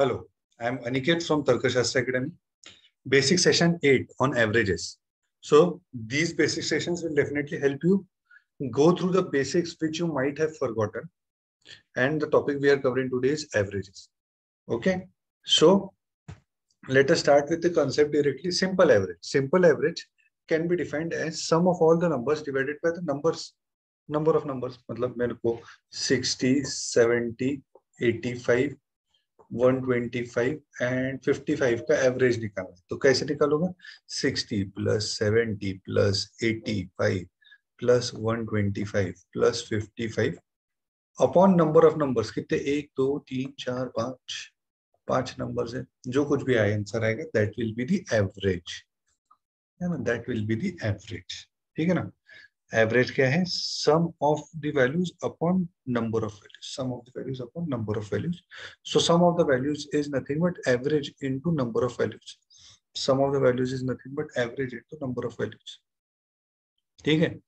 Hello, I am Aniket from Tarkashastra Academy. Basic session 8 on averages. So these basic sessions will definitely help you go through the basics which you might have forgotten. And the topic we are covering today is averages. Okay, so let us start with the concept directly. Simple average. Simple average can be defined as sum of all the numbers divided by the numbers number of numbers मतलब मेरे को 60 70 85 125 and 55 का average निकालना है। तो कैसे निकालोगे? 60 plus 70 plus 85 plus 125 plus 55 upon number of numbers कितने? एक, दो, तीन, चार, पाँच पाँच नंबर्स है। जो कुछ भी आए आंसर आएगा that will be the average that will be the average ठीक है ना? एवरेज क्या है? Sum of the values upon number of values sum of the values upon number of values so sum of the values is nothing but average into number of values sum of the values is nothing but average into number of values ठीक है?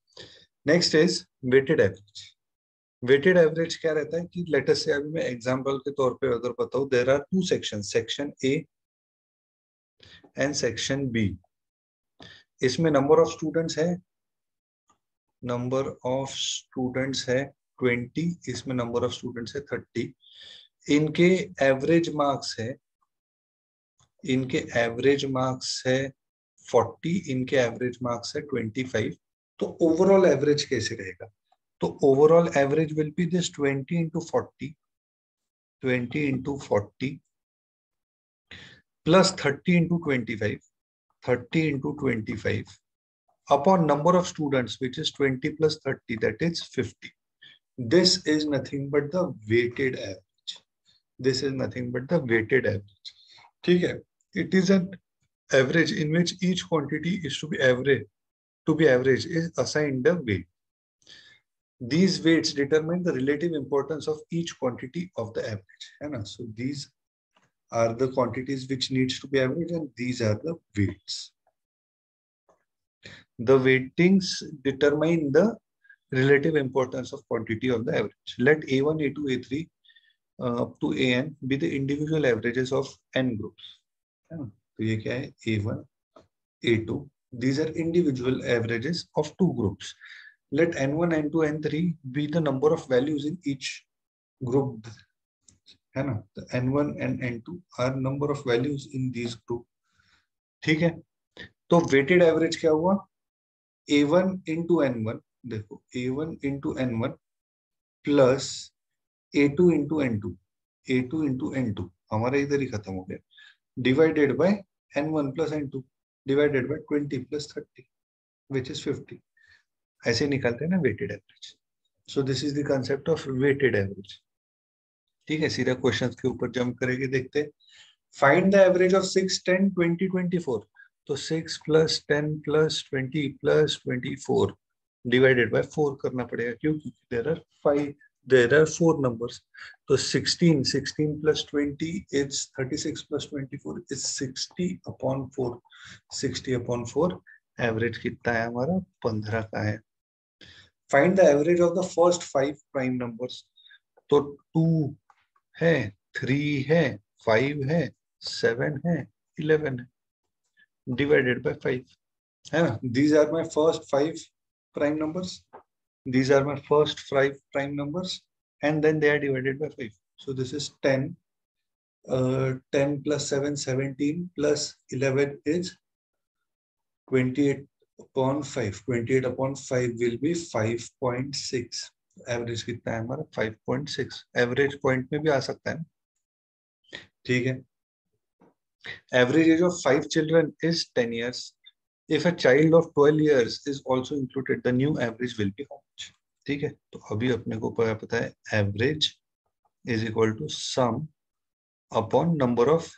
Next is weighted average weighted average क्या रहता है कि latest से अभी मैं example के तौर पे अगर बताऊँ there are two section section A and section B इसमें नंबर ऑफ़ स्टूडेंट्स है नंबर ऑफ़ स्टूडेंट्स है ट्वेंटी इसमें नंबर ऑफ़ स्टूडेंट्स है थर्टी इनके एवरेज मार्क्स है, इनके एवरेज मार्क्स है फोर्टी इनके एवरेज मार्क्स है ट्वेंटी फाइव तो ओवरऑल एवरेज कैसे रहेगा? तो overall average will be this twenty into forty twenty into forty plus thirty into twenty five thirty into twenty five upon number of students, which is 20 plus 30, that is 50. This is nothing but the weighted average. This is nothing but the weighted average. Okay. It is an average in which each quantity is to be average. To be average is assigned a weight. These weights determine the relative importance of each quantity of the average. And So these are the quantities which needs to be average and these are the weights the weightings determine the relative importance of quantity of the average. Let A1, A2, A3 uh, up to AN be the individual averages of n groups. तो ये क्या है A1, A2. These are individual averages of two groups. Let N1, N2, N3 be the number of values in each group. है ना the N1 and N2 are number of values in these group. ठीक है तो weighted average क्या हुआ? A one into N one देखो A one into N one plus A two into N two A two into N two हमारा इधर ही खत्म हो गया। Divided by N one plus N two divided by twenty plus thirty which is fifty ऐसे निकालते हैं ना weighted average so this is the of weighted average ठीक है, सीधा क्वेश्चन के ऊपर जंप करेंगे, देखते find the average of six ten twenty twenty four तो six plus ten plus twenty plus twenty four divided by four करना पड़ेगा, क्योंकि there are five there are four numbers तो sixteen sixteen plus twenty is thirty six plus twenty four is sixty upon four sixty upon four average कितना है हमारा? पंद्रह का है। Find the average of the first five prime numbers तो two है three है फाइव है सेवन है इलेवन है। Divided by 5. Yeah, these are my first five prime numbers. These are my first five prime numbers and then they are divided by 5. So this is 10. Uh, 10 plus 7, 17 plus 11 is 28 upon 5. 28 upon 5 will be 5.6. Average कितना है हमारा 5.6 average point में भी आ सकता है ठीक है Average age of five children is 10 years. If a child of 12 years is also included, the new average will be how much? ठीक है तो अभी अपने को पता है average is equal to sum upon number of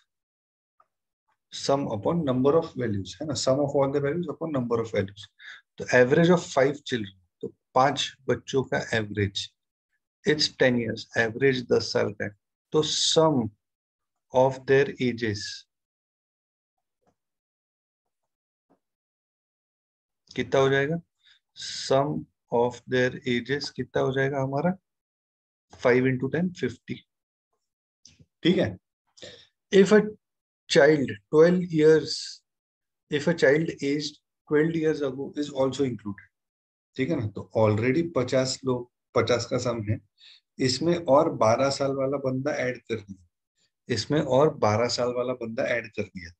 sum upon number of values है ना sum of all the values upon number of values तो एवरेज ऑफ़ फाइव चिल्ड्रन तो पाँच बच्चों का average it's ten years average दस साल का तो सम ऑफ़ देयर एजेस कितना हो जाएगा? सम ऑफ़ देयर एजेस कितना हो जाएगा हमारा? फाइव इंटू टेन फिफ्टी ठीक है? If a child 12 years, if a child aged 12 years ago is also included. ठीक है ना? तो ऑलरेडी 50 लोग 50 का सम है। इसमें और 12 साल वाला बंदा ऐड कर दिया। इसमें और 12 साल वाला बंदा ऐड कर दिया।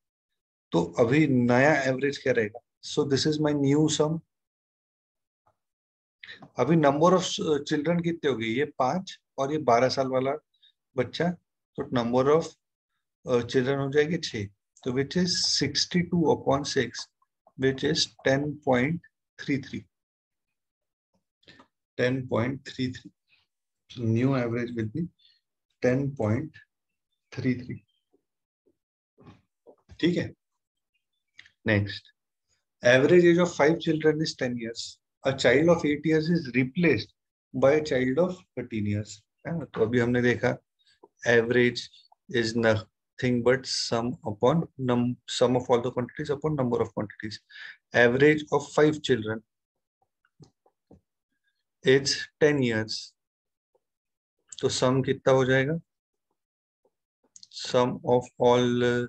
तो अभी नया एवरेज क्या रहेगा? So this is my new sum अभी नंबर ऑफ़ चिल्ड्रन कितने हो गए? ये पाँच और ये बारह साल वाला बच्चा तो नंबर ऑफ़ चिल्ड्रन हो जाएँगे छह। तो which is sixty two upon six which is ten point three three ten point three three new average will be ten point three three ठीक है? Next average age of five children is ten years a child of 8 years is replaced by a child of 13 years है ना तो अभी हमने देखा average is nothing but sum upon num sum of all the quantities upon number of quantities average of five children is 10 years तो sum कितना हो जाएगा sum of all uh,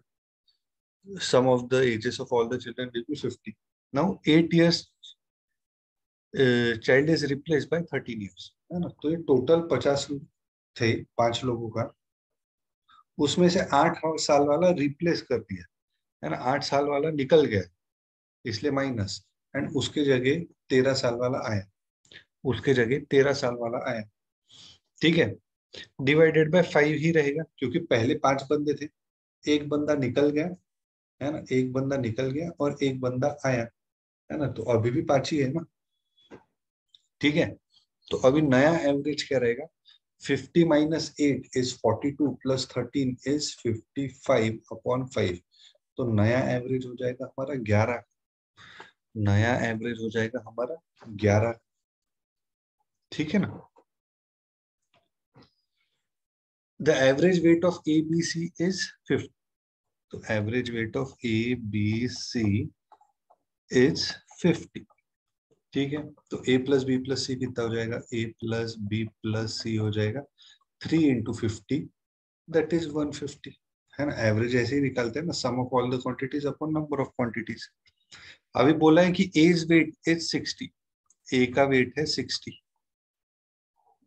sum of the ages of all the children will be 50 now 8 years child is replace by thirteen years है ना? तो ये total पचास थे पाँच लोगों का। उसमें से आठ साल वाला रिप्लेस कर दिया। है ना? आठ साल वाला निकल गया, इसलिए माइनस एंड उसके जगह तेरह साल वाला आया। उसके जगह तेरह साल वाला आया। ठीक है? डिवाइडेड बाय फाइव ही रहेगा, क्योंकि पहले पाँच बंदे थे। एक बंदा निकल गया, है ना? एक बंदा निकल गया और एक बंदा आया। है ना? तो अभी भी पाँच ही ना? ठीक है? तो अभी नया एवरेज क्या रहेगा? 50 minus eight is 42 plus 13 is 55 upon 5 तो नया एवरेज हो जाएगा हमारा 11 नया एवरेज हो जाएगा हमारा 11 ठीक है ना? The average weight of A B C is fifty तो average weight of A B C is fifty ठीक है? तो a plus B plus C कितना हो जाएगा? A plus B plus C हो जाएगा। Three into fifty that is one fifty है ना? एवरेज ऐसे ही निकालते हैं ना? Sum of all the quantities upon number of quantities अभी बोला है कि A's weight is sixty A का वेट है सिक्सटी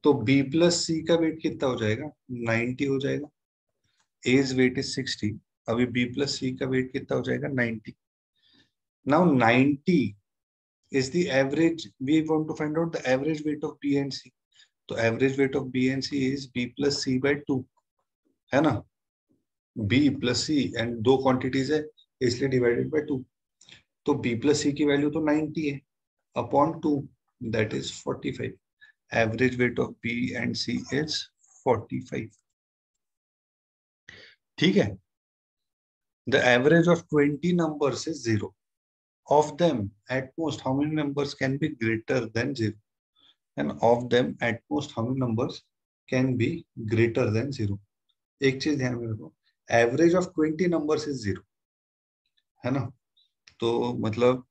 तो b प्लस सी का वेट कितना हो जाएगा? नाइनटी हो जाएगा। एज वेट इज़ सिक्सटी अभी b प्लस सी का वेट कितना हो जाएगा? Ninety now ninety is the average we want to find out the average weight of b and c तो average weight of b and c is b plus c by 2 है ना b plus c and दो quantities है इसलिए divided by 2 तो b plus c की value तो 90 है upon 2 that is 45 average weight of b and c is 45 ठीक है the average of 20 numbers is 0 of them at most how many numbers can be greater than 0 and of them at most how many numbers can be greater than 0 एक चीज़ ध्यान में रखो average of 20 numbers is zero है ना तो मतलब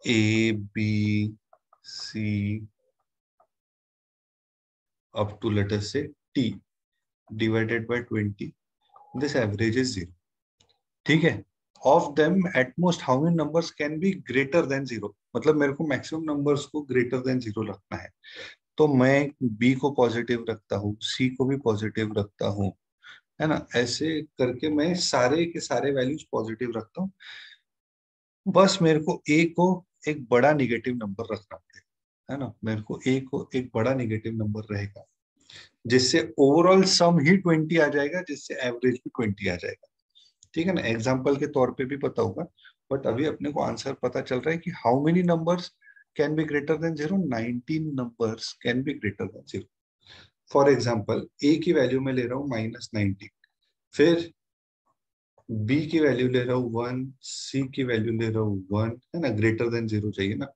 A B C up to let us say t divided by 20 this average is zero ठीक है of them at most how many numbers can be greater than zero मतलब मेरे को maximum numbers को ग्रेटर देन ज़ीरो रखना है। तो मैं बी को पॉजिटिव रखता हूँ सी को भी पॉजिटिव रखता हूँ, है ना? ऐसे करके मैं सारे के सारे वैल्यूज़ पॉजिटिव रखता हूँ। बस मेरे को ए को एक बड़ा निगेटिव नंबर रखना पड़ेगा, है ना? मेरे को ए को एक बड़ा निगेटिव नंबर रहेगा, जिससे ओवरऑल सम ही ट्वेंटी आ जाएगा, जिससे एवरेज भी ट्वेंटी आ जाएगा। ठीक है ना? एग्ज़ाम्पल के तौर पे भी पता होगा बट अभी अपने को आंसर पता चल रहा है कि how many numbers can be greater than zero nineteen numbers can be greater than zero for example A की वैल्यू में ले रहा हूँ माइनस नाइनटीन फिर बी की वैल्यू ले रहा हूँ वन सी की वैल्यू ले रहा हूँ वन है ना? ग्रेटर देन ज़ीरो चाहिए ना?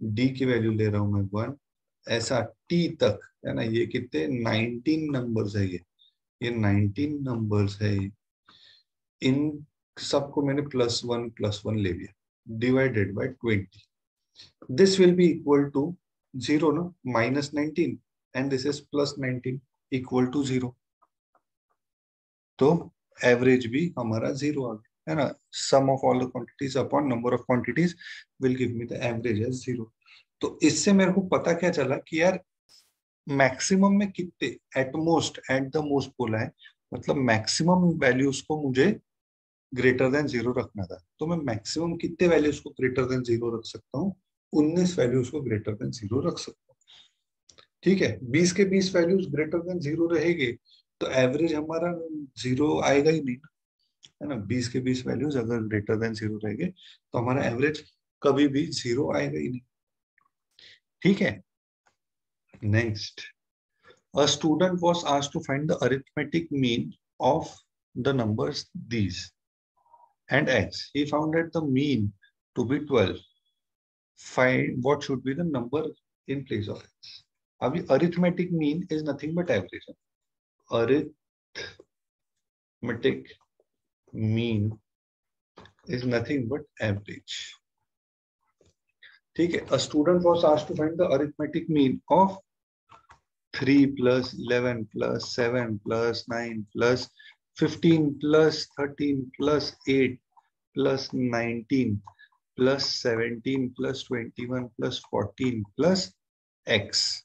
डी की वैल्यू ले रहा हूँ मैं वन ऐसा टी तक, है ना? ये कितने? नाइनटीन नंबर्स है ये. ये नाइनटीन नंबर्स है ये. इन सबको मैंने प्लस वन प्लस वन ले लिया divided by twenty this will be equal to zero ना minus nineteen and this is plus nineteen equal to zero तो एवरेज भी हमारा ज़ीरो आ गया, है ना? Sum of all the quantities upon number of quantities will give me the average as zero तो इससे मेरे को पता क्या चला कि यार मैक्सिमम में कितने at most at the most बोला है मतलब मैक्सिमम वैल्यूज़ को मुझे ग्रेटर देन ज़ीरो रखना था। तो मैं मैक्सिमम कितने वैल्यूज़ को ग्रेटर देन ज़ीरो रख सकता हूँ? उन्नीस वैल्यूज़ को ग्रेटर देन ज़ीरो रख सकता हूँ। ठीक है? बीस के बीस वैल्यूज़ ग्रेटर देन ज़ीरो रहेंगे तो एवरेज हमारा ज़ीरो आएगा ही नहीं है ना? बीस के बीस वैल्यूज़ अगर ग्रेटर देन ज़ीरो रहेंगे तो हमारा एवरेज कभी भी ज़ीरो आएगा ही नहीं। ठीक है? Next a student was asked to find the arithmetic mean of the numbers these. and x. He found that the mean to be 12. Find what should be the number in place of x. Now, the arithmetic mean is nothing but average. Arithmetic mean is nothing but average. Okay, a student was asked to find the arithmetic mean of 3 plus 11 plus 7 plus 9 plus 15 plus 13 plus 8 plus 19 plus 17 plus 21 plus 14 plus x.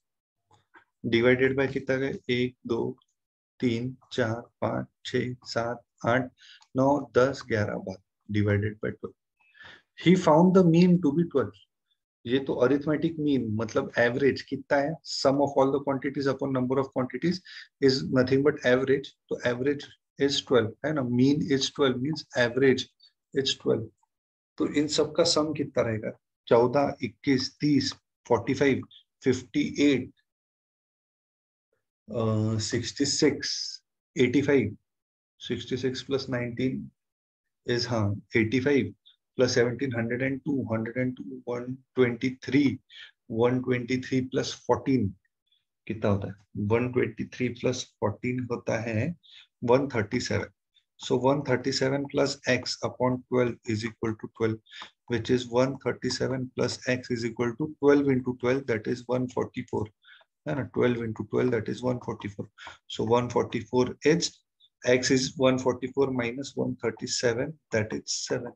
Divided by कितना गए? एक, दो, तीन, चार, पाँच छ सात, आठ, नौ, दस, ग्यारह बारह divided by twelve he found the mean to be twelve ये तो अरिथमेटिक मीन मतलब एवरेज कितना है? Sum of all the quantities upon number of quantities is nothing but average तो एवरेज इज़ ट्वेल्व है ना? Mean is twelve means average is twelve तो इन सब का सम कितना रहेगा? चौदह इक्कीस तीस forty five fifty eight 66, 85. 66 plus 19 is huh, 85 plus 17, 102, 102, 123, 123 plus 14 कितना होता है? 123 plus 14 होता है 137 so 137 plus x upon 12 is equal to 12 which is 137 plus x is equal to 12 into 12 that is 144 and 12 into 12 that is 144 so 144 is x is 144 minus 137 that is 7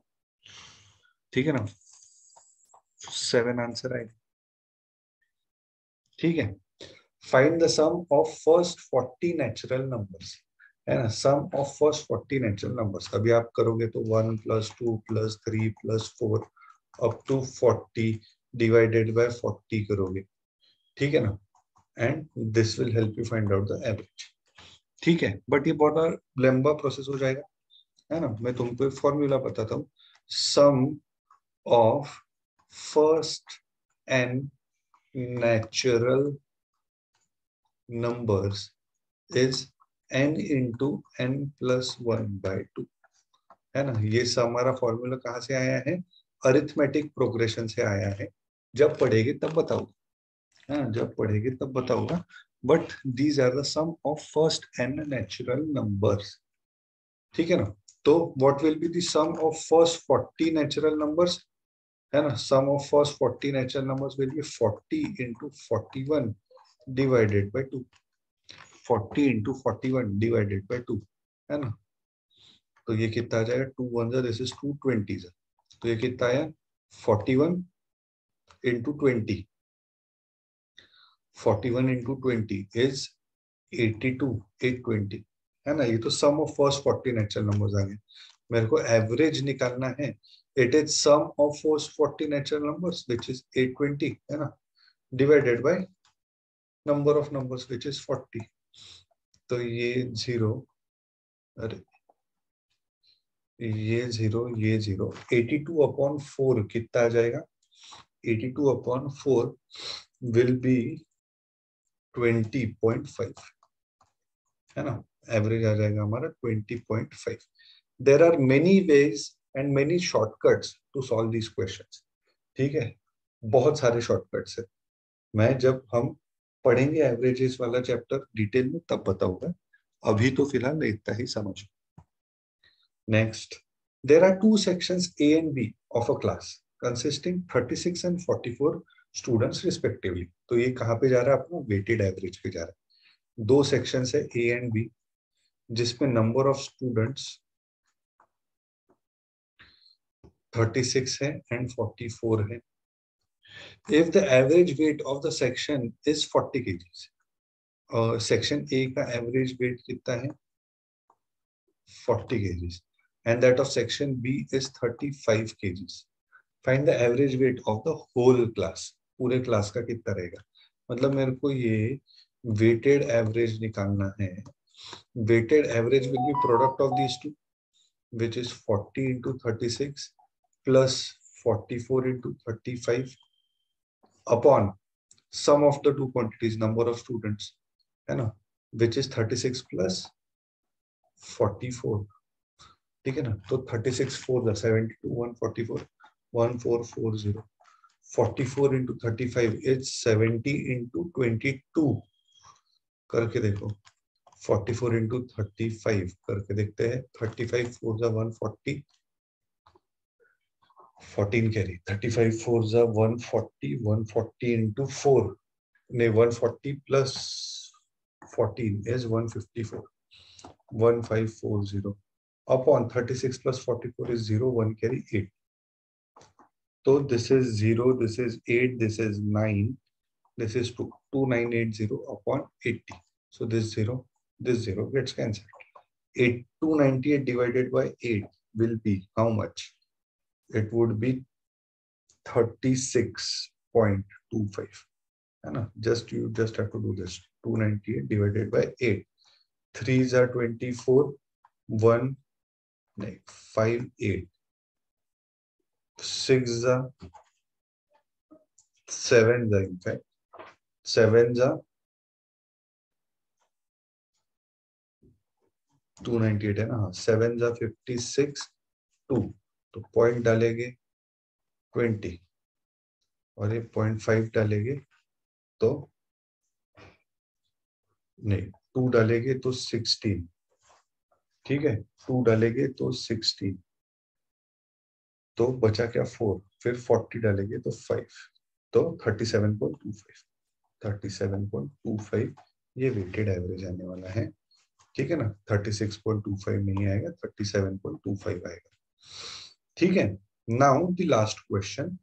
ठीक है ना seven answer आएगा ठीक है find the sum of first 40 natural numbers है ना? Sum of first 40 natural numbers अभी आप करोगे तो one plus two plus three plus four up to 40 divided by 40 करोगे। ठीक है ना? And this will help you find out the average ठीक है? बट ये बहुत लंबा प्रोसेस हो जाएगा। है ना? मैं तुमको एक फॉर्मूला बताता हूँ। Sum of first N natural numbers is n into N plus one by two है ना? ये हमारा फॉर्मूला कहाँ से आया है? अरिथमेटिक प्रोग्रेशन से आया है। जब पढ़ेगी तब बताओ हाँ जब पढ़ेगी तब बताऊँगा। But these are the sum of first N natural numbers ठीक है ना? तो what will be the sum of first 40 natural numbers है ना? Sum of first 40 natural numbers will be 40 into 41 divided by 2 40 into 41 divided by 2 है ना? तो ये कितना आ जाएगा? Two one this is two twenty तो ये कितना आया? 41 into 20 41 into 20 is 82 820 है ना? ये तो sum of first 40 natural numbers आ गए। मेरे को एवरेज निकालना है। It is sum of first 40 natural numbers which is 820 है ना? Divided by number of numbers which is 40 तो ये ज़ीरो अरे, ये ज़ीरो ये ज़ीरो 82 अपॉन फोर कितना आ जाएगा? 82 upon four will be twenty point five है ना? एवरेज आ जाएगा हमारा twenty point five there are many ways and many shortcuts to solve these question ठीक है? बहुत सारे शॉर्टकट्स है। मैं जब हम पढ़ेंगे एवरेजेस वाला चैप्टर डिटेल में, तब बताऊँगा। अभी तो फ़िलहाल इतना ही समझ। Next there are two sections A and B of a class consisting 36 and 44 students respectively तो ये कहाँ पे जा रहा है अपना? वेटेड एवरेज पे जा रहा है। दो सेक्शन है ए एंड बी जिसमें नंबर ऑफ़ स्टूडेंट्स 36 है एंड 44 है। If the average weight of the section is 40 kgs और सेक्शन ए का एवरेज वेट कितना है 40 kgs and that of section B is 35 kgs find the average weight of the whole class पूरे class का कितना रहेगा मतलब मेरे को ये वेटेड एवरेज निकालना है weighted average will be product of these two which is 40 into 36 plus 44 into 35 upon sum of the two quantities number of students है ना which is 36 plus 44 ठीक है ना तो 36 4 the 72 144 1440 44 into 35 is 70 into 22 करके देखो 44 into 35 करके देखते हैं 35 4 the 140 14 carry. 35 4 is 140 140 into 4 no 140 plus 14 is 154 1540 upon 36 plus 44 is 0 1 carry 8 so this is 0 this is 8 this is 9 this is 2 2980 upon 80 so this 0 this 0 gets cancelled. 8 298 divided by 8 will be how much it would be 36.25 and just you just have to do this. 298 divided by 8 threes are 24 1 like 5 8 six are seven are in fact. Sevens are 298 है ना? Sevens are 56 2 तो point डालेंगे twenty और ये point five डालेंगे तो नहीं to डालेंगे तो सिक्सटीन ठीक है? टू डालेंगे तो सिक्सटीन तो बचा क्या फोर फिर फोर्टी डालेंगे तो फाइव तो thirty seven point two five thirty seven point two five ये वेटेड एवरेज आने वाला है, ठीक है ना? Thirty six point two five नहीं आएगा thirty seven point two five आएगा। ठीक है now the last question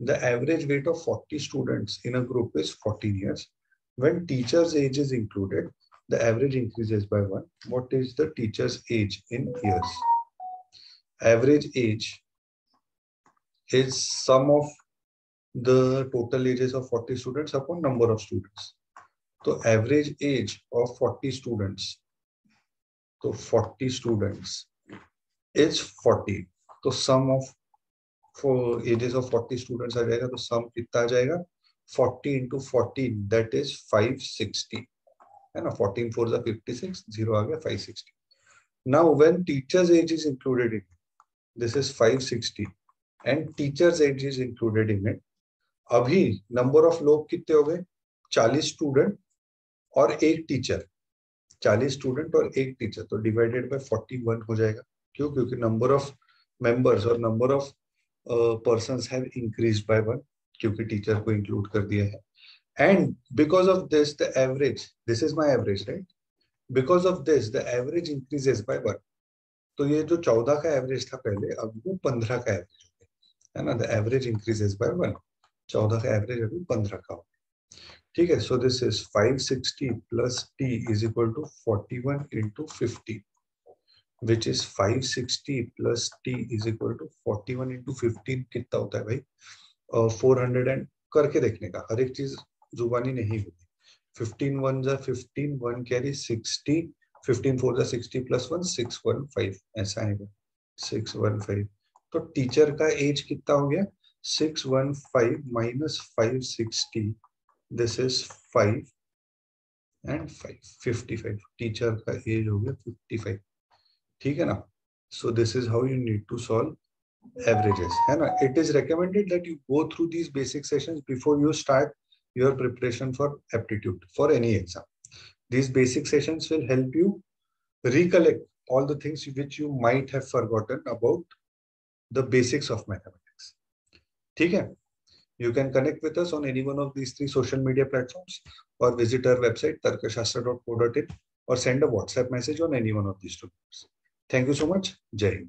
the average weight of 40 students in a group is 14 years when teacher's age is included the average increases by one what is the teacher's age in years average age is sum of the total ages of 40 students upon number of students so average age of 40 students so 40 students is 40 तो sum of ages of 40 students आ जाएगा तो sum कितना आ जाएगा? 40 into 14 that is 560 है ना? 14 4 is 56 0 आ गया 560 now, when teacher's age is included in it, this is 560 and teacher's age is included in it, अभी नंबर ऑफ़ लोग कितने हो गए? 40 स्टूडेंट और एक टीचर 40 स्टूडेंट और एक टीचर तो डिवाइडेड बाई फोर्टी वन हो जाएगा। क्यों? क्योंकि number of or number of uh, persons have increased by one क्योंकि टीचर को इंक्लूड कर दिया है। And because of this the average this is my average right because of this the average increases by one तो ये जो चौदह का एवरेज था पहले अब वो पंद्रह का एवरेज हो गया। ना? The average increases by one चौदह का एवरेज अभी पंद्रह का हो ठीक है? So this is 560 plus T is equal to 41 into fifty which is 560 plus t is equal to 41 into 15 कितना होता है भाई? फोर हंड्रेड एंड करके देखने का। हर एक चीज़ जुबानी नहीं होगी। फिफ्टीन वन जा fifteen one carry sixty fifteen four जा sixty plus one six one five ऐसा आएगा सिक्स वन फाइव तो टीचर का एज कितना हो गया? Six one five minus five sixty this is five and five fifty five teacher का age हो गया फिफ्टी फाइव ठीक है ना so this is how you need to solve averages है ना it is recommended that you go through these basic sessions before you start your preparation for aptitude for any exam. These basic sessions will help you recollect all the things which you might have forgotten about the basics of mathematics. ठीक है? You can connect with us on any one of these three social media platforms or visit our website tarkashastra.co.in or send a WhatsApp message on any one of these two numbers. Thank you so much. Jai.